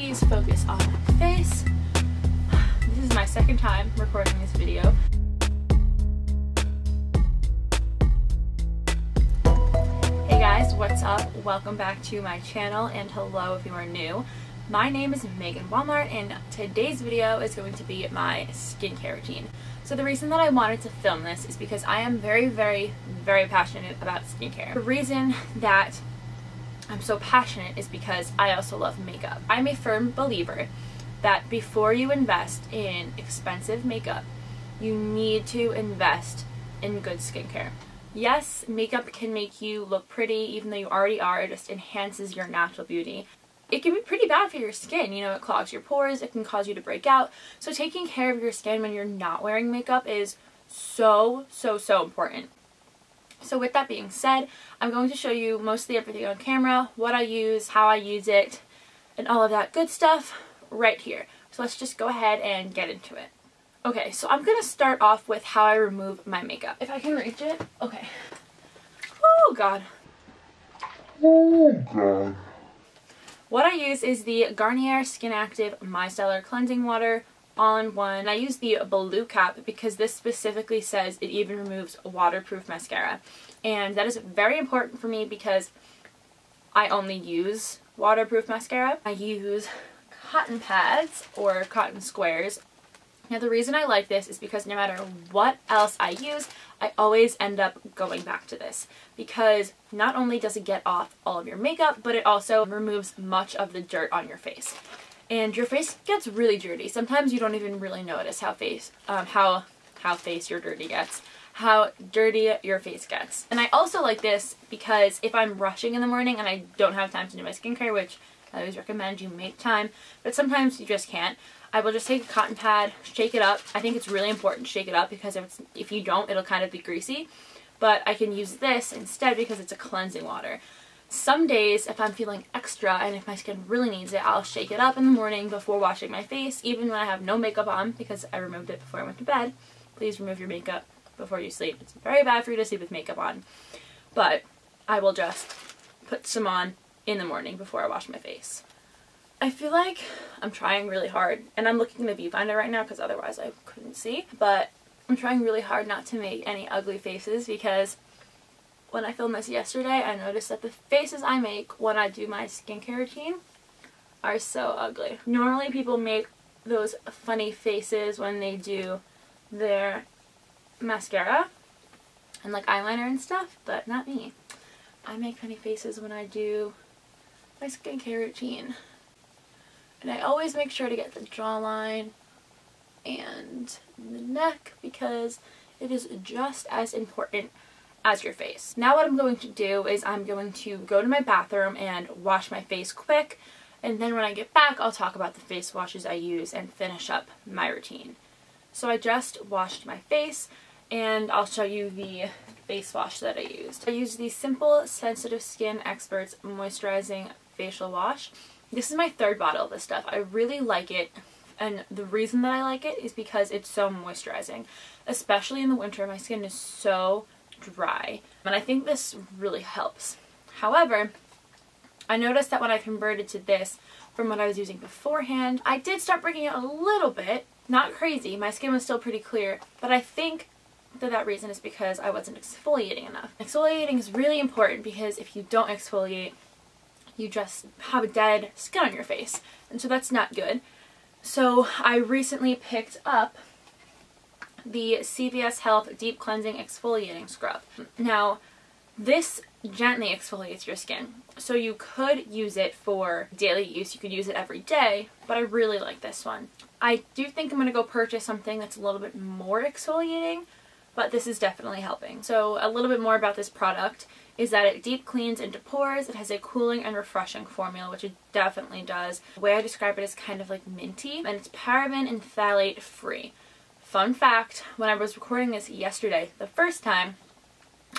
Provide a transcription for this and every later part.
Please focus on my face. This is my second time recording this video. Hey guys, what's up? Welcome back to my channel and hello if you are new. My name is Magen Wolmart and today's video is going to be my skincare routine. So the reason that I wanted to film this is because I am very, very, very passionate about skincare. The reason that I'm so passionate is because I also love makeup. I'm a firm believer that before you invest in expensive makeup, you need to invest in good skincare. Yes, makeup can make you look pretty even though you already are, it just enhances your natural beauty. It can be pretty bad for your skin, you know, it clogs your pores, it can cause you to break out. So taking care of your skin when you're not wearing makeup is so, so, so important. So with that being said, I'm going to show you mostly everything on camera, what I use, how I use it, and all of that good stuff right here. So let's just go ahead and get into it. Okay, so I'm going to start off with how I remove my makeup. If I can reach it. Okay. Oh, God. Oh, God. What I use is the Garnier Skin Active Micellar Cleansing Water all-in-one. I use the blue cap because this specifically says it even removes waterproof mascara. And that is very important for me because I only use waterproof mascara. I use cotton pads or cotton squares. Now the reason I like this is because no matter what else I use, I always end up going back to this because not only does it get off all of your makeup, but it also removes much of the dirt on your face and your face gets really dirty. Sometimes you don't even really notice how face um, how how face your dirty gets how dirty your face gets. And I also like this because if I'm rushing in the morning and I don't have time to do my skincare, which I always recommend you make time, but sometimes you just can't, I will just take a cotton pad, shake it up. I think it's really important to shake it up because if, if you don't, it'll kind of be greasy. But I can use this instead because it's a cleansing water. Some days, if I'm feeling extra and if my skin really needs it, I'll shake it up in the morning before washing my face, even when I have no makeup on because I removed it before I went to bed. Please remove your makeup before you sleep. It's very bad for you to sleep with makeup on. But I will just put some on in the morning before I wash my face. I feel like I'm trying really hard, and I'm looking in the viewfinder right now because otherwise I couldn't see, but I'm trying really hard not to make any ugly faces because when I filmed this yesterday, I noticed that the faces I make when I do my skincare routine are so ugly. Normally people make those funny faces when they do their mascara and like eyeliner and stuff, but not me. I make funny faces when I do my skincare routine. And I always make sure to get the jawline and the neck because it is just as important as your face. Now what I'm going to do is I'm going to go to my bathroom and wash my face quick and then when I get back I'll talk about the face washes I use and finish up my routine. So I just washed my face and I'll show you the face wash that I used. I used the Simple Sensitive Skin Experts Moisturizing Facial Wash. This is my third bottle of this stuff. I really like it and the reason that I like it is because it's so moisturizing. Especially in the winter, my skin is so dry. And I think this really helps. However, I noticed that when I converted to this from what I was using beforehand, I did start breaking out a little bit. Not crazy, my skin was still pretty clear, but I think that that reason is because I wasn't exfoliating enough. Exfoliating is really important because if you don't exfoliate, you just have a dead skin on your face. And so that's not good. So I recently picked up the CVS Health Deep Cleansing Exfoliating Scrub. Now, this gently exfoliates your skin. So you could use it for daily use. You could use it every day, but I really like this one. I do think I'm going to go purchase something that's a little bit more exfoliating, but this is definitely helping. So a little bit more about this product is that it deep cleans into pores. It has a cooling and refreshing formula, which it definitely does. The way I describe it is kind of like minty, and it's paraben and phthalate free. Fun fact, when I was recording this yesterday, the first time,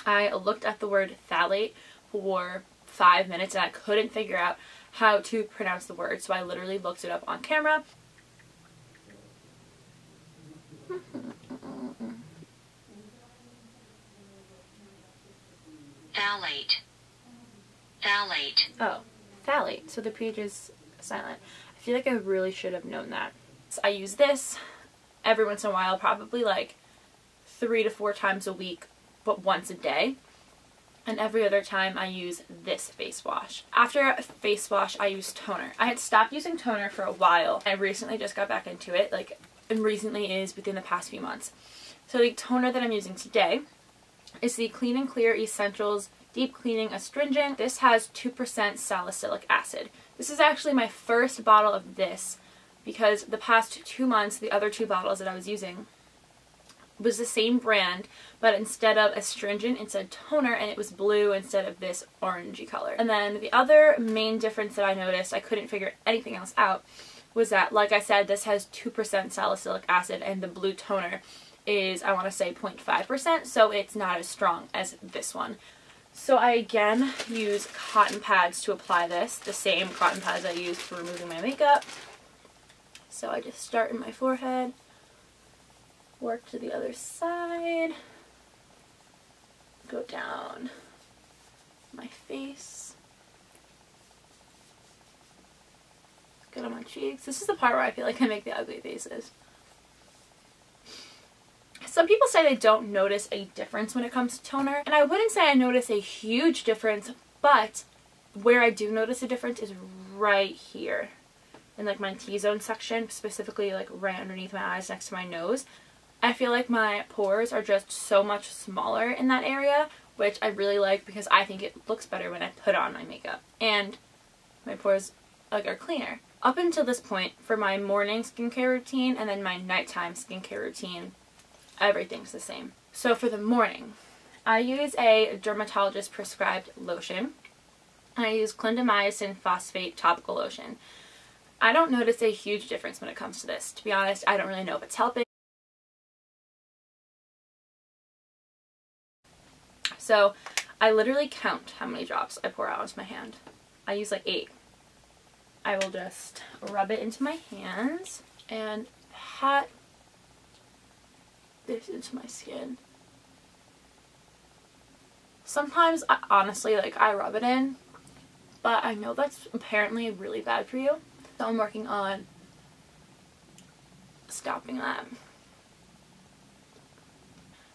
I looked at the word phthalate for five minutes and I couldn't figure out how to pronounce the word. So I literally looked it up on camera. Phthalate. Phthalate. Oh, phthalate. So the page is silent. I I feel like I really should have known that. So I use this every once in a while, probably like three to four times a week, but once a day. And every other time I use this face wash. After a face wash, I use toner. I had stopped using toner for a while. I recently just got back into it, like, and recently is within the past few months. So the toner that I'm using today is the Clean and Clear Essentials Deep Cleaning Astringent. This has 2% salicylic acid. This is actually my first bottle of this because the past two months, the other two bottles that I was using was the same brand, but instead of astringent, it said toner, and it was blue instead of this orangey color. And then the other main difference that I noticed, I couldn't figure anything else out, was that, like I said, this has 2% salicylic acid, and the blue toner is, I want to say, 0.5%, so it's not as strong as this one. So I again use cotton pads to apply this, the same cotton pads I use for removing my makeup. So I just start in my forehead, work to the other side, go down my face, go on my cheeks. This is the part where I feel like I make the ugly faces. Some people say they don't notice a difference when it comes to toner, and I wouldn't say I notice a huge difference, but where I do notice a difference is right here in like my T-zone section, specifically like right underneath my eyes next to my nose. I feel like my pores are just so much smaller in that area, which I really like because I think it looks better when I put on my makeup. And my pores like are cleaner. Up until this point, for my morning skincare routine and then my nighttime skincare routine, everything's the same. So for the morning, I use a dermatologist prescribed lotion. I use clindamycin phosphate topical lotion. I don't notice a huge difference when it comes to this. To be honest, I don't really know if it's helping. So I literally count how many drops I pour out onto my hand. I use like eight. I will just rub it into my hands and pat this into my skin. Sometimes, I, honestly, like I rub it in, but I know that's apparently really bad for you. So I'm working on stopping that.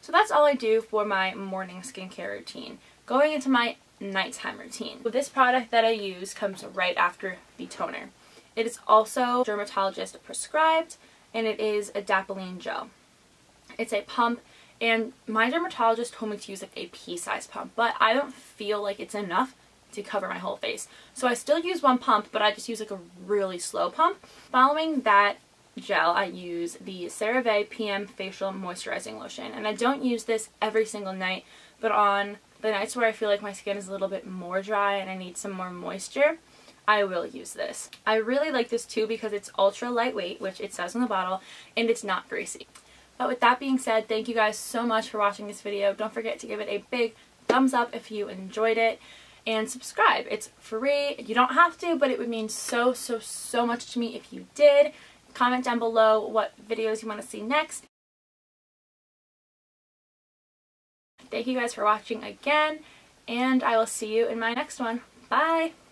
So that's all I do for my morning skincare routine. Going into my nighttime routine. This product that I use comes right after the toner. It is also dermatologist prescribed and it is adapalene gel. It's a pump and my dermatologist told me to use like a pea-sized pump but I don't feel like it's enough to cover my whole face. So I still use one pump but I just use like a really slow pump. Following that gel I use the CeraVe PM Facial Moisturizing Lotion and I don't use this every single night but on the nights where I feel like my skin is a little bit more dry and I need some more moisture I will use this. I really like this too because it's ultra lightweight, which it says on the bottle, and it's not greasy. But with that being said, thank you guys so much for watching this video. Don't forget to give it a big thumbs up if you enjoyed it and subscribe. It's free. You don't have to, but it would mean so, so, so much to me if you did. Comment down below what videos you want to see next. Thank you guys for watching again, and I will see you in my next one. Bye!